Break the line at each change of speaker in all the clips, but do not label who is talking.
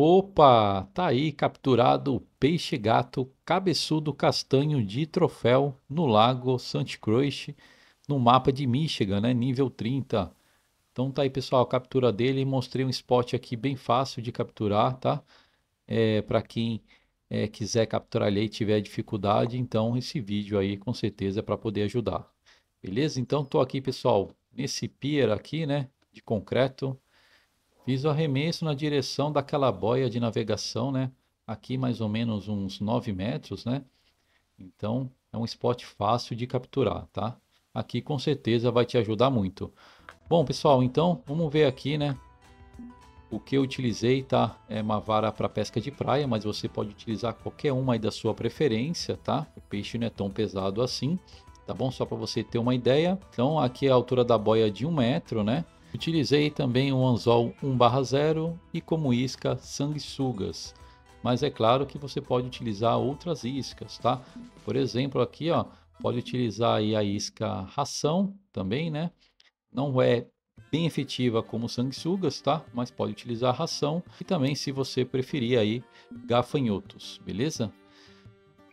Opa, tá aí capturado o peixe-gato cabeçudo castanho de troféu no lago St. Croix, no mapa de Michigan, né? Nível 30. Então tá aí, pessoal, a captura dele. Mostrei um spot aqui bem fácil de capturar, tá? É, para quem é, quiser capturar ele e tiver dificuldade, então esse vídeo aí com certeza é para poder ajudar. Beleza? Então tô aqui, pessoal, nesse pier aqui, né? De concreto. Fiz o arremesso na direção daquela boia de navegação, né? Aqui mais ou menos uns 9 metros, né? Então é um spot fácil de capturar, tá? Aqui com certeza vai te ajudar muito. Bom, pessoal, então vamos ver aqui, né? O que eu utilizei, tá? É uma vara para pesca de praia, mas você pode utilizar qualquer uma aí da sua preferência, tá? O peixe não é tão pesado assim, tá bom? Só para você ter uma ideia. Então, aqui é a altura da boia de um metro, né? Utilizei também um anzol 1/0 e como isca sanguessugas. Mas é claro que você pode utilizar outras iscas, tá? Por exemplo, aqui, ó, pode utilizar aí a isca ração também, né? Não é bem efetiva como sanguessugas, tá? Mas pode utilizar ração e também se você preferir aí gafanhotos, beleza?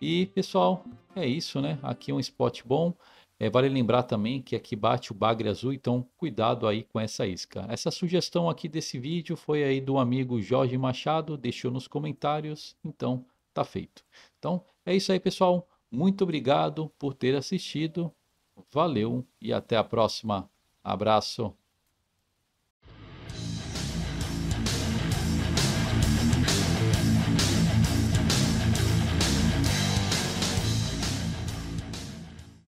E pessoal, é isso, né? Aqui é um spot bom. É, vale lembrar também que aqui bate o bagre azul, então cuidado aí com essa isca. Essa sugestão aqui desse vídeo foi aí do amigo Jorge Machado, deixou nos comentários, então tá feito. Então é isso aí pessoal, muito obrigado por ter assistido, valeu e até a próxima. Abraço.